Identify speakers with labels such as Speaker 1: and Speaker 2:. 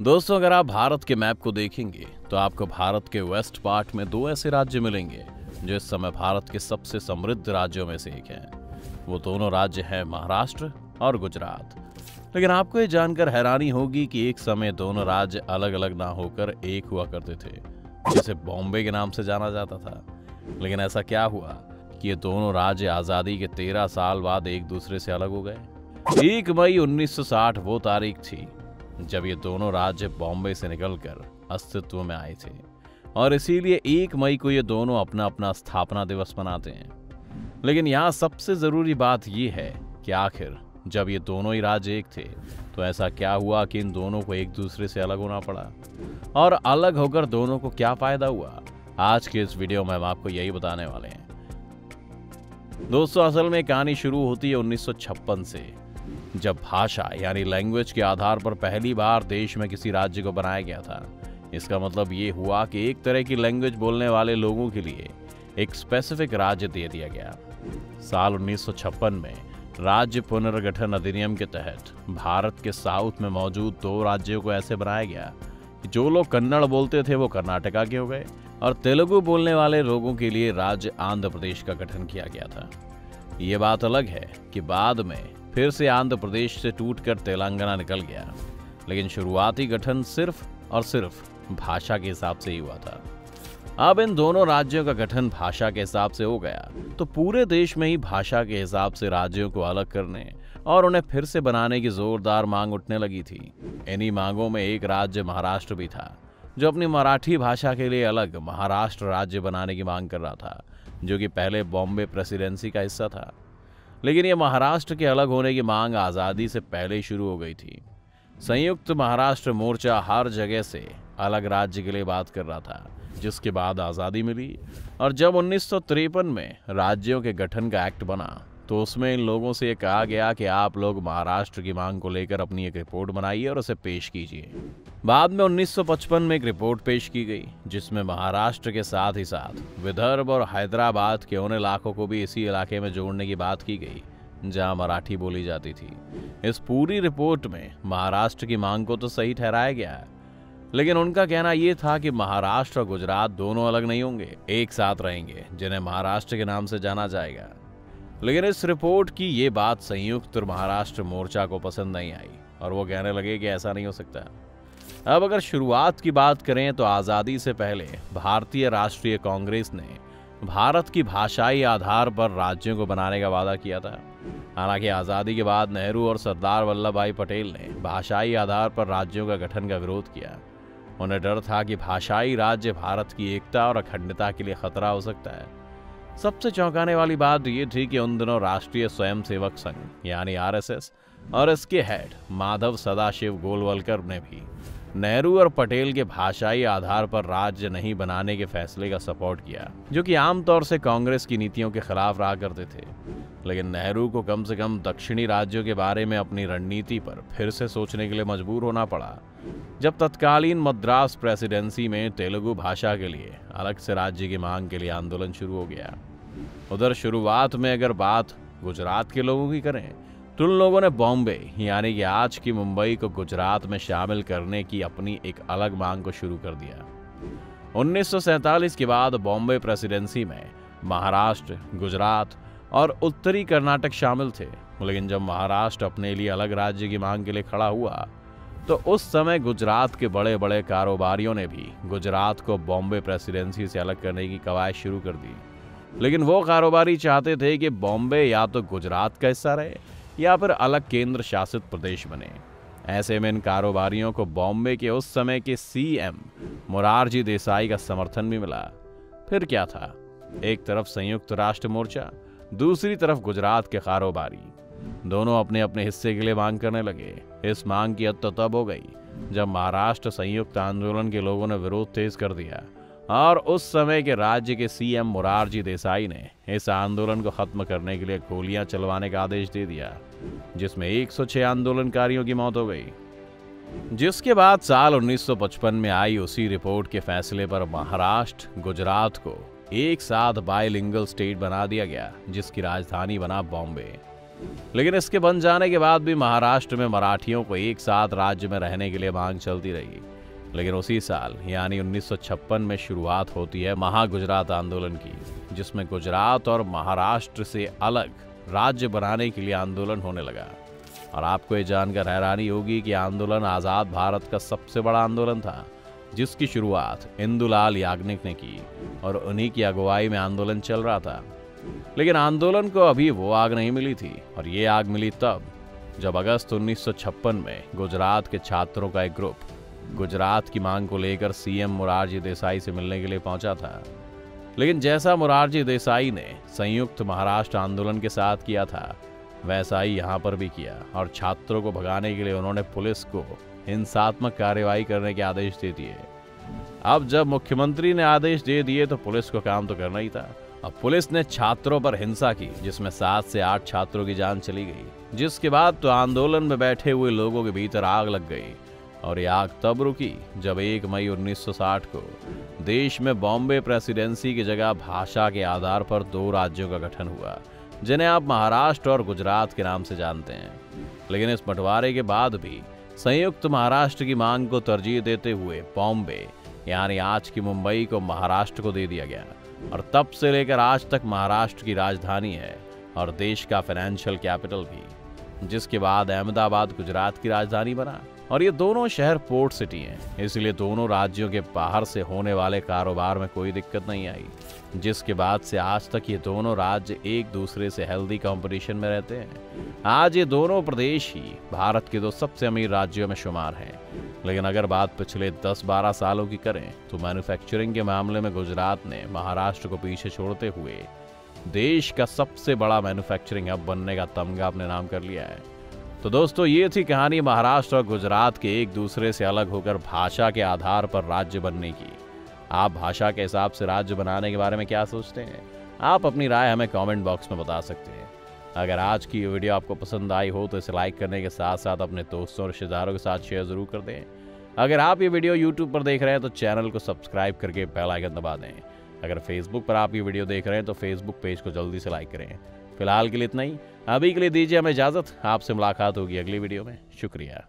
Speaker 1: दोस्तों, अगर आप भारत के मैप को देखेंगे तो आपको भारत के वेस्ट पार्ट में दो ऐसे राज्य मिलेंगे, जो इस समय भारत के सबसे समृद्ध राज्यों में से एक है। वो दोनों राज्य हैं महाराष्ट्र और गुजरात। लेकिन आपको ये जानकर हैरानी होगी कि एक समय दोनों राज्य अलग अलग ना होकर एक हुआ करते थे, जिसे बॉम्बे के नाम से जाना जाता था। लेकिन ऐसा क्या हुआ कि ये दोनों राज्य आज़ादी के तेरह साल बाद एक दूसरे से अलग हो गए? एक मई 1960 वो तारीख थी जब ये दोनों राज्य बॉम्बे से निकलकर अस्तित्व में आए थे। और इसीलिए एक मई को ये दोनों अपना अपना स्थापना दिवस मनाते हैं। लेकिन यहाँ सबसे ज़रूरी बात यह है कि आखिर जब ये दोनों ही राज्य एक थे तो ऐसा क्या हुआ कि इन दोनों को एक दूसरे से अलग होना पड़ा? और अलग होकर दोनों को क्या फ़ायदा हुआ? आज के इस वीडियो में हम आपको यही बताने वाले हैं। दोस्तों, असल में कहानी शुरू होती है 1956 से। जब भाषा, यानी लैंग्वेज के आधार पर पहली बार देश में किसी राज्य को बनाया गया था। इसका मतलब ये हुआ कि एक तरह की लैंग्वेज बोलने वाले लोगों के लिए एक स्पेसिफिक राज्य दे दिया गया। साल 1956 में राज्य पुनर्गठन अधिनियम के तहत भारत के साउथ में मौजूद दो राज्यों को ऐसे बनाया गया कि जो लोग कन्नड़ बोलते थे वो कर्नाटका के हो गए और तेलुगु बोलने वाले लोगों के लिए राज्य आंध्र प्रदेश का गठन किया गया था। ये बात अलग है कि बाद में फिर से आंध्र प्रदेश से टूटकर तेलंगाना निकल गया। लेकिन शुरुआती गठन सिर्फ़ और सिर्फ़ भाषा के हिसाब से ही हुआ था। अब इन दोनों राज्यों का गठन भाषा के हिसाब से हो गया तो पूरे देश में ही भाषा के हिसाब से राज्यों को अलग करने और उन्हें फिर से बनाने की जोरदार मांग उठने लगी थी। इन्हीं मांगों में एक राज्य महाराष्ट्र भी था, जो अपनी मराठी भाषा के लिए अलग महाराष्ट्र राज्य बनाने की मांग कर रहा था, जो कि पहले बॉम्बे प्रेसिडेंसी का हिस्सा था। लेकिन ये महाराष्ट्र के अलग होने की मांग आज़ादी से पहले शुरू हो गई थी। संयुक्त महाराष्ट्र मोर्चा हर जगह से अलग राज्य के लिए बात कर रहा था, जिसके बाद आज़ादी मिली और जब उन्नीस सौ तिरपन में राज्यों के गठन का एक्ट बना तो उसमें इन लोगों से ये कहा गया कि आप लोग महाराष्ट्र की मांग को लेकर अपनी एक रिपोर्ट बनाइए और उसे पेश कीजिए। बाद में 1955 में एक रिपोर्ट पेश की गई, जिसमें महाराष्ट्र के साथ ही साथ विदर्भ और हैदराबाद के उन इलाकों को भी इसी इलाके में जोड़ने की बात की गई, जहाँ मराठी बोली जाती थी। इस पूरी रिपोर्ट में महाराष्ट्र की मांग को तो सही ठहराया गया है, लेकिन उनका कहना यह था कि महाराष्ट्र और गुजरात दोनों अलग नहीं होंगे, एक साथ रहेंगे, जिन्हें महाराष्ट्र के नाम से जाना जाएगा। लेकिन इस रिपोर्ट की ये बात संयुक्त महाराष्ट्र मोर्चा को पसंद नहीं आई, और वो कहने लगे कि ऐसा नहीं हो सकता। अब अगर शुरुआत की बात करें तो आज़ादी से पहले भारतीय राष्ट्रीय कांग्रेस ने भारत की भाषाई आधार पर राज्यों को बनाने का वादा किया था। हालाँकि आज़ादी के बाद नेहरू और सरदार वल्लभ भाई पटेल ने भाषाई आधार पर राज्यों का गठन का विरोध किया। उन्हें डर था कि भाषाई राज्य भारत की एकता और अखंडता के लिए खतरा हो सकता है। सबसे चौंकाने वाली बात यह थी कि उन दिनों राष्ट्रीय स्वयंसेवक संघ, यानी आरएसएस, और इसके हेड, माधव सदाशिव गोलवलकर ने भी। नेहरू और पटेल के भाषाई आधार पर राज्य नहीं बनाने के फैसले का सपोर्ट किया, जो कि आमतौर से कांग्रेस की नीतियों के खिलाफ रहा करते थे। लेकिन नेहरू को कम से कम दक्षिणी राज्यों के बारे में अपनी रणनीति पर फिर से सोचने के लिए मजबूर होना पड़ा। जब तत्कालीन मद्रास प्रेसिडेंसी में तेलुगु भाषा के लिए, अलग से राज्य की मांग के लिए आंदोलन शुरू हो गया। उधर शुरुआत में अगर बात गुजरात के लोगों की करें तो उन लोगों ने बॉम्बे, यानी कि आज की मुंबई को गुजरात में शामिल करने की अपनी एक अलग मांग को शुरू कर दिया। 1947 के बाद बॉम्बे प्रेसिडेंसी में महाराष्ट्र, गुजरात और उत्तरी कर्नाटक शामिल थे। लेकिन जब महाराष्ट्र अपने लिए अलग राज्य की मांग के लिए खड़ा हुआ तो उस समय गुजरात के बड़े बड़े कारोबारियों ने भी गुजरात को बॉम्बे प्रेसिडेंसी से अलग करने की कवायद शुरू कर दी। लेकिन वो कारोबारी चाहते थे कि बॉम्बे या तो गुजरात का हिस्सा रहे, या फिर अलग केंद्र शासित प्रदेश बने। ऐसे में इन कारोबारियों को बॉम्बे के उस समय के सीएम मुरारजी देसाई का समर्थन भी मिला। फिर क्या था? एक तरफ़ संयुक्त राष्ट्र मोर्चा, दूसरी तरफ़ गुजरात के कारोबारी। दोनों अपने अपने हिस्से के लिए मांग करने लगे। इस मांग की हद तो तब हो गई, जब महाराष्ट्र संयुक्त आंदोलन के लोगों ने विरोध तेज कर दिया, और उस समय के राज्य के सीएम मुरारजी देसाई ने इस आंदोलन को खत्म करने के लिए गोलियाँ चलवाने का आदेश दे दिया, जिसमें 106 आंदोलनकारियों की मौत हो गई। जिसके बाद साल 1955 में आई उसी रिपोर्ट के फैसले पर महाराष्ट्र, गुजरात को एक साथ बायलिंगल स्टेट बना दिया गया, जिसकी राजधानी बना बॉम्बे। लेकिन इसके बन जाने के बाद भी महाराष्ट्र में मराठियों को एक साथ राज्य में रहने के लिए मांग चलती रही। लेकिन उसी साल, यानी 1956 में शुरुआत होती है महागुजरात आंदोलन की, जिसमें गुजरात और महाराष्ट्र से अलग राज्य बनाने के लिए आंदोलन होने लगा। और आपको ये जानकर हैरानी होगी कि आंदोलन आज़ाद भारत का सबसे बड़ा आंदोलन था, जिसकी शुरुआत इंदुलाल याग्निक ने की, और उन्हीं की अगुवाई में आंदोलन चल रहा था। लेकिन आंदोलन को अभी वो आग नहीं मिली थी, और ये आग मिली तब, जब अगस्त 1956 में गुजरात के छात्रों का एक ग्रुप, गुजरात की मांग को लेकर सीएम मुरारजी देसाई से मिलने के लिए पहुँचा था। लेकिन जैसा मुरारजी देसाई ने संयुक्त महाराष्ट्र आंदोलन के साथ किया था, वैसा ही यहाँ पर भी किया, और छात्रों को भगाने के लिए उन्होंने पुलिस को हिंसात्मक कार्यवाही करने के आदेश दे दिए। अब जब मुख्यमंत्री ने आदेश दे दिए तो पुलिस को काम तो करना ही था। अब पुलिस ने छात्रों पर हिंसा की, जिसमें सात से आठ छात्रों की जान चली गई। जिसके बाद तो आंदोलन में बैठे हुए लोगों के भीतर आग लग गई और ये आग तब रुकी जब 1 मई 1960 को देश में बॉम्बे प्रेसिडेंसी की जगह भाषा के आधार पर दो राज्यों का गठन हुआ, जिन्हें आप महाराष्ट्र और गुजरात के नाम से जानते हैं। लेकिन इस बंटवारे के बाद भी संयुक्त महाराष्ट्र की मांग को तरजीह देते हुए बॉम्बे यानी आज की मुंबई को महाराष्ट्र को दे दिया गया और तब से लेकर आज तक महाराष्ट्र की राजधानी है और देश का फाइनेंशियल कैपिटल भी। जिसके बाद अहमदाबाद गुजरात की राजधानी बना। और ये दोनों शहर पोर्ट सिटी हैं। इसलिए दोनों राज्यों के बाहर से होने वाले कारोबार में कोई दिक्कत नहीं आई, जिसके बाद से आज तक ये दोनों राज्य एक दूसरे से हेल्दी कंपटीशन में रहते हैं। आज ये दोनों प्रदेश ही भारत के दो सबसे अमीर राज्यों में शुमार हैं। लेकिन अगर बात पिछले 10-12 सालों की करें तो मैन्युफैक्चरिंग के मामले में गुजरात ने महाराष्ट्र को पीछे छोड़ते हुए देश का सबसे बड़ा मैन्युफैक्चरिंग हब बनने का तमगा अपने नाम कर लिया है। तो दोस्तों, ये थी कहानी महाराष्ट्र और गुजरात के एक दूसरे से अलग होकर भाषा के आधार पर राज्य बनने की। आप भाषा के हिसाब से राज्य बनाने के बारे में क्या सोचते हैं? आप अपनी राय हमें कमेंट बॉक्स में बता सकते हैं। अगर आज की ये वीडियो आपको पसंद आई हो तो इसे लाइक करने के साथ साथ अपने दोस्तों और रिश्तेदारों के साथ शेयर ज़रूर कर दें। अगर आप ये वीडियो यूट्यूब पर देख रहे हैं तो चैनल को सब्सक्राइब करके बेल आइकन दबा दें। अगर फेसबुक पर आप ये वीडियो देख रहे हैं तो फेसबुक पेज को जल्दी से लाइक करें। फ़िलहाल के लिए इतना ही। अभी के लिए दीजिए हमें इजाज़त। आपसे मुलाकात होगी अगली वीडियो में। शुक्रिया।